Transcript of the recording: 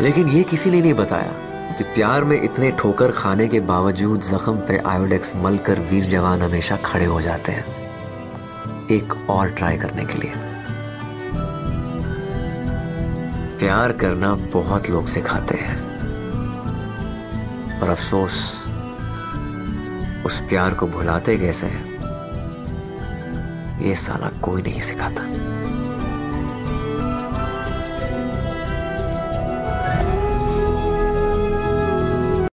लेकिन ये किसी ने नहीं बताया कि प्यार में इतने ठोकर खाने के बावजूद जख्म पे आयोडेक्स मल कर वीर जवान हमेशा खड़े हो जाते हैं। एक और ट्राई करने के लिए। प्यार करना बहुत लोग सिखाते हैं। और अफसोस, उस प्यार को भुलाते कैसे हैं? ये साला कोई नहीं सिखाता।